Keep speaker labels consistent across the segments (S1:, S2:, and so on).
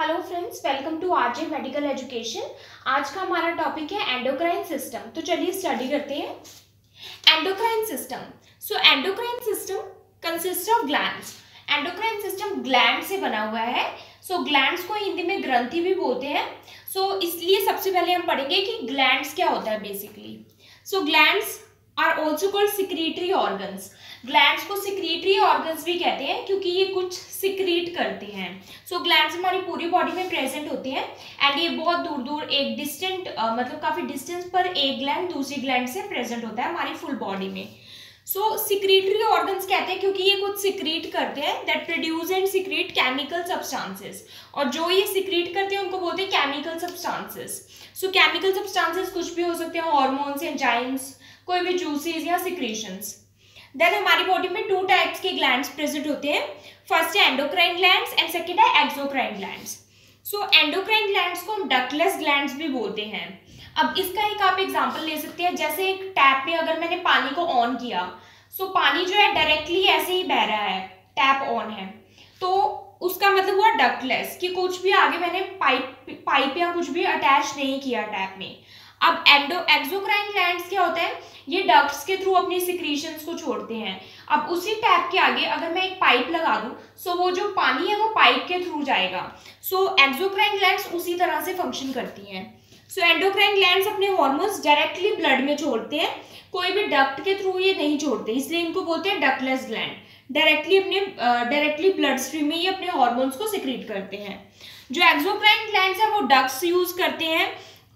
S1: Hello friends welcome to RJ medical education आज का हमारा टॉपिक है एंडोक्राइन सिस्टम तो चलिए स्टडी करते हैं. Endocrine system so endocrine system consist of glands endocrine system gland से बना हुआ है. सो so, ग्लैंड्स को हिंदी में ग्रंथि भी बोलते हैं. सो so, इसलिए सबसे पहले हम पढ़ेंगे कि ग्लैंड्स क्या होता है basically so glands are also called secretory organs glands को सिक्रीटरी ऑर्गन्स भी कहते हैं क्योंकि ये कुछ सिक्रीट करते हैं। सो so, ग्लैंड्स हमारी पूरी बॉडी में प्रेजेंट होते हैं एंड ये बहुत दूर दूर एक डिस्टेंट uh, मतलब काफ़ी डिस्टेंस पर एक ग्लैंड दूसरी ग्लैंड से प्रेजेंट होता है हमारी फुल बॉडी में। सो सिक्रीटरी ऑर्गन्स कहते हैं क्योंकि ये कुछ सिक्रीट करते हैं that produce and secrete chemical substances और जो ये सिक्रीट करते हैं उनको बोलते हैं chemical substances so chemical substances कुछ भी हो सकते हैं हॉर्मोन्स एंजाइम्स कोई भी जूसेस या सिक्रीशंस देन हमारी बॉडी में टू टाइप्स के ग्लैंड्स प्रेजेंट होते हैं. फ़र्स्ट है एंडोक्राइन ग्लैंड्स एंड सेकेंड है exocrine glands so endocrine glands को हम डकलेस ग्लैंड्स भी बोलते हैं. अब इसका एक आप एग्जांपल ले सकते हैं. जैसे एक टैप में अगर मैंने पानी को ऑन किया सो so पानी जो है डायरेक्टली ऐसे ही बह रहा है. टैप ऑन है. तो उसका मतलब हुआ डकलेस कि कुछ भी आगे मैंने पाइप पाइप या कुछ भी अटैच नहीं किया टैप में। अब एंडो एक्सोक्राइन ग्लैंड्स क्या होता है? ये डक्ट्स के थ्रू अपनी सिक्रीशंस को छोड़ते हैं। अब उसी टैप के आगे अगर मैं एक पाइप लगा दूँ सो वो जो पानी है वो पाइप के थ्रू जाएगा। सो एक्सोक्राइन ग्लैंड्स उसी तरह से फ़ंक्शन करती हैं। सो एंडोक्राइन ग्लैंड्स अपने हॉर्मोन्स डायरेक्टली ब्लड में छोड़ते हैं। कोई भी डक्ट के थ्रू ये नहीं छोड़ते, इसलिए इनको बोलते हैं डकलेस ग्लैंड डायरेक्टली अपने डायरेक्टली ब्लड स्ट्रीम में ही अपने हॉर्मोन्स को सिक्रीट करते हैं। जो एक्सोक्राइन ग्लैंड है वो डक्ट्स यूज़ करते हैं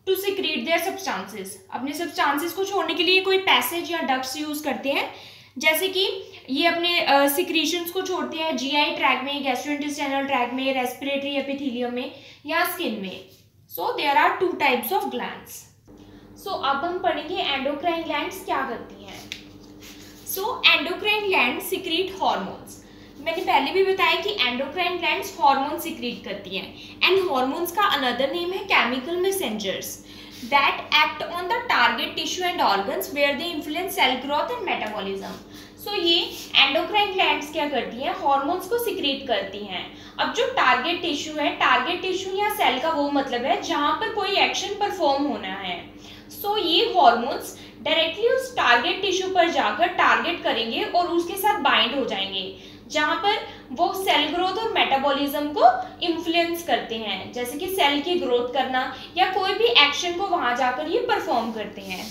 S1: टू सिक्रीट देयर सब्सटेंसेस अपने सब्सटेंसेस को छोड़ने के लिए कोई पैसेज या डक्ट्स यूज़ करते हैं। जैसे कि ये अपने सिक्रीशंस uh, को छोड़ते हैं जीआई ट्रैक में गैस्ट्रोइंटेस्टाइनल ट्रैक में रेस्पिरेटरी एपिथेलियम में या स्किन में। So there are two types of glands so अब हम पढ़ेंगे एंडोक्राइन ग्लैंड्स क्या करती हैं। So endocrine gland secrete hormones मैंने पहले भी बताया कि एंडोक्राइन ग्लैंड्स हार्मोन सिक्रीट करती हैं। एंड हार्मोन्स का अनदर नेम है chemical messengers that act on the target tissue and organs where they influence cell growth and metabolism so ये एंडोक्राइन ग्लैंड्स क्या करती हैं? हार्मोन्स को सिक्रीट करती हैं। अब जो टारगेट टिश्यू है टारगेट टिश्यू या सेल का वो मतलब है जहाँ पर कोई एक्शन परफॉर्म होना है। सो so, ये हॉर्मोन्स डायरेक्टली उस टारगेट टिश्यू पर जाकर टारगेट करेंगे और उसके साथ बाइंड हो जाएँगे, जहाँ पर वो सेल ग्रोथ और मेटाबॉलिज्म को इन्फ्लुएंस करते हैं, जैसे कि सेल की ग्रोथ करना या कोई भी एक्शन को वहाँ जाकर ये परफॉर्म करते हैं।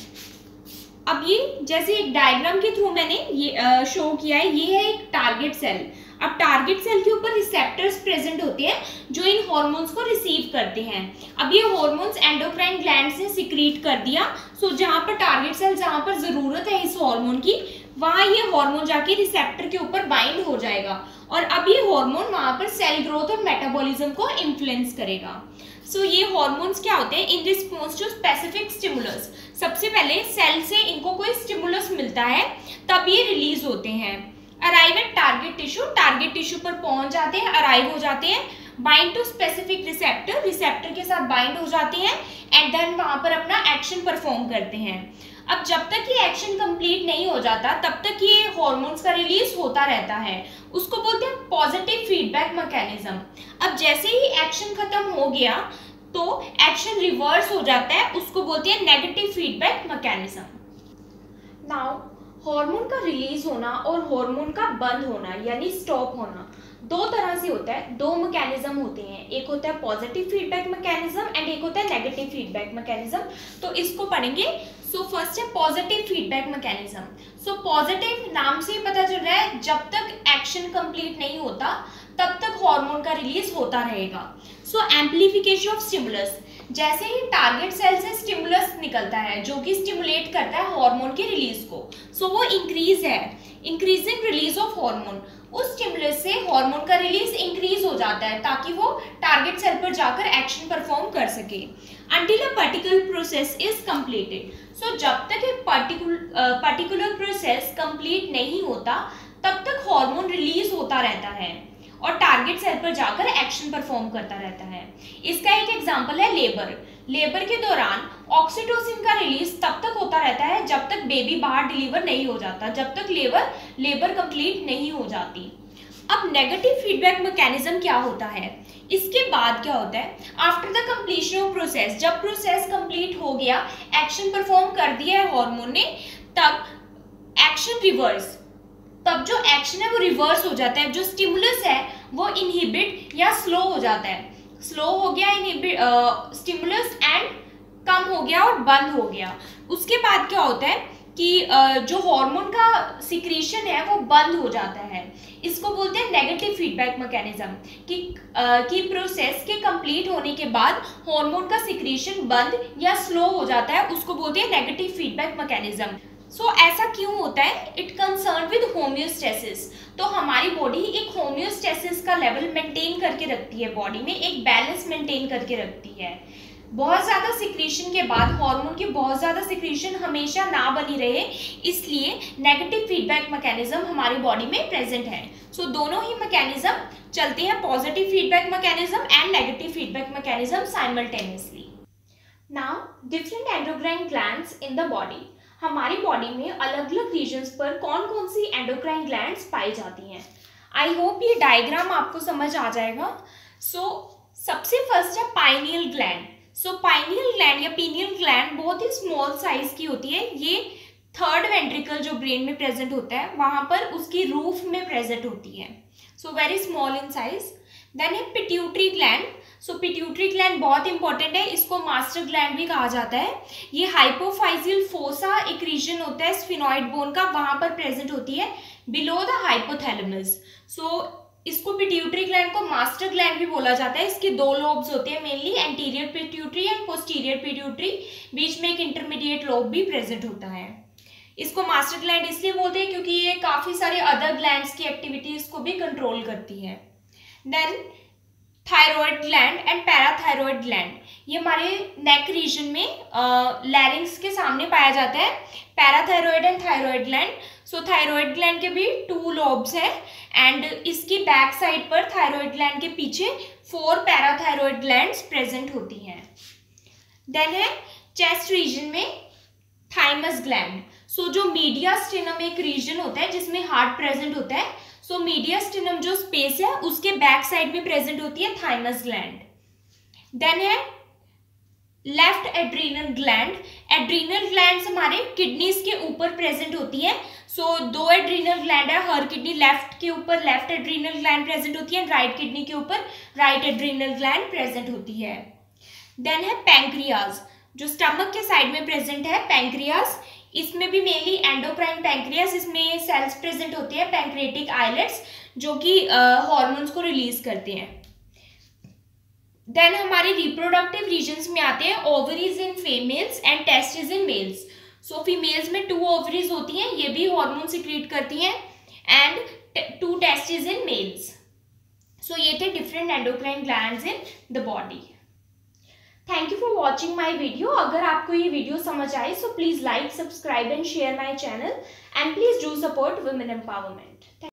S1: अब ये जैसे एक डायग्राम के थ्रू मैंने ये शो किया है, ये है एक टारगेट सेल अब टारगेट सेल के ऊपर रिसेप्टर्स प्रेजेंट होते हैं, जो इन हॉर्मोन्स को रिसीव करते हैं. अब ये हॉर्मोन्स एंडोक्राइन ग्लैंड से सिक्रीट कर दिया. सो जहाँ पर टारगेट सेल जहाँ पर ज़रूरत है इस हॉर्मोन की वहाँ ये हार्मोन जाके रिसेप्टर के ऊपर बाइंड हो जाएगा और अब ये हार्मोन वहाँ पर सेल ग्रोथ और मेटाबॉलिज्म को इन्फ्लुएंस करेगा। सो so, ये हॉर्मोन्स क्या होते हैं? In response to specific stimulus सबसे पहले सेल से इनको कोई स्टिमुलस मिलता है तब ये रिलीज़ होते हैं। Arrive at target tissue target tissue पर पहुँच जाते हैं अराइव हो जाते हैं। Bind to specific receptor receptor के साथ बाइंड हो जाते हैं एंड देन वहाँ पर अपना एक्शन परफॉर्म करते हैं। अब जब तक ये एक्शन कंप्लीट नहीं हो जाता, तब तक ये हॉर्मोन्स का रिलीज़ होता रहता है। उसको बोलते हैं पॉजिटिव फीडबैक मैकेनिज्म अब जैसे ही एक्शन खत्म हो गया तो एक्शन रिवर्स हो जाता है, उसको बोलते हैं negative feedback mechanism now hormone का रिलीज़ होना और हार्मोन का बंद होना, यानी स्टॉप होना, दो तरह से होता है। दो मैकेनिज्म होते हैं। एक होता है पॉजिटिव फीडबैक मैकेनिज्म एंड एक होता है नेगेटिव फीडबैक मैकेनिज्म तो इसको पढ़ेंगे। सो फ़र्स्ट है positive feedback mechanism so positive नाम से ही पता चल रहा है, जब तक एक्शन कंप्लीट नहीं होता, तब तक हार्मोन का रिलीज़ होता रहेगा। सो एम्पलीफिकेशन ऑफ़ स्टिमुलस जैसे ही टारगेट सेल से स्टिमुलस निकलता है जो कि स्टिमुलेट करता है हार्मोन के रिलीज़ को सो so, वो इंक्रीज है इंक्रीजिंग रिलीज़ ऑफ़ हार्मोन उस स्टिमुलस से हार्मोन का रिलीज़ इंक्रीज हो जाता है ताकि वो टारगेट सेल पर जाकर एक्शन परफॉर्म कर सके। Until a particular process is completed so जब तक एक पर्टिकुलर प्रोसेस कंप्लीट नहीं होता तब तक हार्मोन रिलीज़ होता रहता है। और टारगेट सेल पर जाकर एक्शन परफॉर्म करता रहता है। इसका एक एग्ज़ाम्पल है लेबर लेबर के दौरान ऑक्सीटोसिन का रिलीज़ तब तक होता रहता है जब तक बेबी बाहर डिलीवर नहीं हो जाता, जब तक लेबर लेबर कंप्लीट नहीं हो जाती। अब नेगेटिव फीडबैक मैकेनिज्म क्या होता है? इसके बाद क्या होता है? After the completion of process जब प्रोसेस कंप्लीट हो गया एक्शन परफॉर्म कर दिया है हार्मोन ने, तब एक्शन रिवर्स तब जो एक्शन है वो रिवर्स हो जाता है। जो स्टिमुलस है वो इनहिबिट या स्लो हो जाता है। स्लो हो गया इनहिबिट स्टिमुलस एंड कम हो गया और बंद हो गया। उसके बाद क्या होता है कि uh, जो हार्मोन का सिक्रीशन है वो बंद हो जाता है। इसको बोलते हैं नेगेटिव फीडबैक मैकेनिज्म कि uh, कि प्रोसेस के कंप्लीट होने के बाद हार्मोन का सिक्रीशन बंद या स्लो हो जाता है। उसको बोलते हैं negative feedback mechanism so so, ऐसा क्यों होता है? इट कंसर्न विद होम्योस्टेसिस तो हमारी बॉडी एक होम्योस्टेसिस का लेवल मेंटेन करके रखती है बॉडी में एक बैलेंस मेंटेन करके रखती है। बहुत ज़्यादा सिक्रीशन के बाद हार्मोन की बहुत ज़्यादा सिक्रीशन हमेशा ना बनी रहे इसलिए नेगेटिव फीडबैक मैकेनिज्म हमारी बॉडी में प्रेजेंट है। सो so, दोनों ही मैकेनिज्म चलते हैं positive feedback mechanism and negative feedback mechanism simultaneously now different endocrine glands in the body हमारी बॉडी में अलग अलग रीजन्स पर कौन कौन सी एंडोक्राइन ग्लैंड्स पाई जाती हैं? आई होप ये डायग्राम आपको समझ आ जाएगा। सो so, सबसे फ़र्स्ट है pineal gland so pineal gland या पीनियल ग्लैंड बहुत ही स्मॉल साइज़ की होती है। ये थर्ड वेंट्रिकल जो ब्रेन में प्रेजेंट होता है वहाँ पर उसकी रूफ में प्रेजेंट होती है। So very small in size then है pituitary gland so pituitary gland बहुत इंपॉर्टेंट है, इसको मास्टर ग्लैंड भी कहा जाता है। ये हाइपोफाइजिल फोसा एक रीजन होता है स्फिनॉइड बोन का, वहाँ पर प्रेजेंट होती है बिलो द हाइपोथैलेमस सो इसको पिट्यूटरी ग्लैंड को मास्टर ग्लैंड भी बोला जाता है। इसके दो लोब्स होते हैं mainly anterior pituitary and posterior pituitary बीच में एक इंटरमीडिएट लोब भी प्रेजेंट होता है। इसको मास्टर ग्लैंड इसलिए बोलते हैं क्योंकि ये काफ़ी सारे अदर ग्लैंड्स की एक्टिविटीज़ को भी कंट्रोल करती है। Then thyroid gland and parathyroid gland ये हमारे नेक रीजन में लैरिंग्स के सामने पाया जाता है। Parathyroid and thyroid gland so thyroid gland के भी टू लोब्स हैं एंड इसकी बैक साइड पर थायराइड ग्लैंड के पीछे फोर पैराथायरॉयड ग्लैंड्स प्रेजेंट होती हैं। देन है चेस्ट रीजन में थाइमस ग्लैंड सो जो मीडिया स्टेनम एक रीजन होता है जिसमें हार्ट प्रेजेंट होता है सो मीडिया स्टेनम जो स्पेस है उसके बैक साइड में प्रेजेंट होती है थाइमस ग्लैंड देन है left adrenal gland adrenal gland हमारे किडनीज के ऊपर प्रेजेंट होती है. सो so, दो एड्रीनल ग्लैंड है हर किडनी लेफ़्ट के ऊपर लेफ़्ट एड्रीनल ग्लैंड प्रेजेंट होती है राइट किडनी के ऊपर राइट एड्रीनल ग्लैंड प्रेजेंट होती है. देन है पैंक्रियाज जो स्टमक के साइड में प्रेजेंट है पैंक्रियाज इसमें भी मेनली एंडोक्राइन पैंक्रियास इसमें सेल्स प्रेजेंट होते हैं पैंक्रेटिक आइलेट्स जो कि हॉर्मोन्स को रिलीज़ करते हैं। देन हमारे रिप्रोडक्टिव रीजन्स में आते हैं ovaries in females and testis in males so females में टू ओवरीज होती हैं, ये भी हार्मोन सिक्रीट करती हैं and two testis in males so ये थे different endocrine glands in the body thank you for watching my video अगर आपको ये वीडियो समझ आए सो please like subscribe and share my channel and please do support women empowerment